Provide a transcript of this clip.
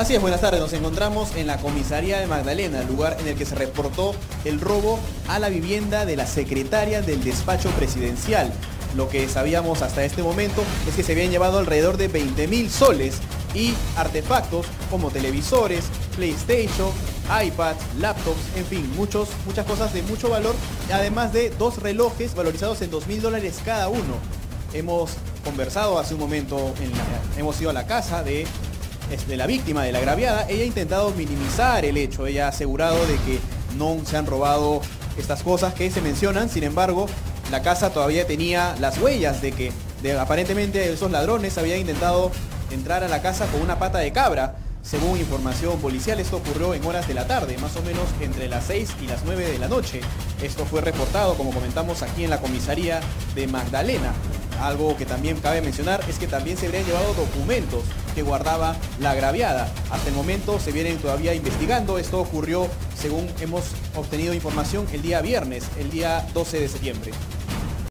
Así es, buenas tardes. Nos encontramos en la comisaría de Magdalena, lugar en el que se reportó el robo a la vivienda de la secretaria del despacho presidencial. Lo que sabíamos hasta este momento es que se habían llevado alrededor de 20 mil soles y artefactos como televisores, PlayStation, iPads, laptops, en fin, muchos, muchas cosas de mucho valor, además de dos relojes valorizados en 2 mil dólares cada uno. Hemos conversado hace un momento, hemos ido a la casa de, de la víctima, de la agraviada. Ella ha intentado minimizar el hecho, ella ha asegurado de que no se han robado estas cosas que se mencionan, sin embargo, la casa todavía tenía las huellas de que de, aparentemente esos ladrones habían intentado entrar a la casa con una pata de cabra. Según información policial, esto ocurrió en horas de la tarde, más o menos entre las 6 y las 9 de la noche. Esto fue reportado, como comentamos, aquí en la comisaría de Magdalena. Algo que también cabe mencionar es que también se habrían llevado documentos que guardaba la agraviada. Hasta el momento se vienen todavía investigando. Esto ocurrió, según hemos obtenido información, el día viernes, el día 12 de septiembre.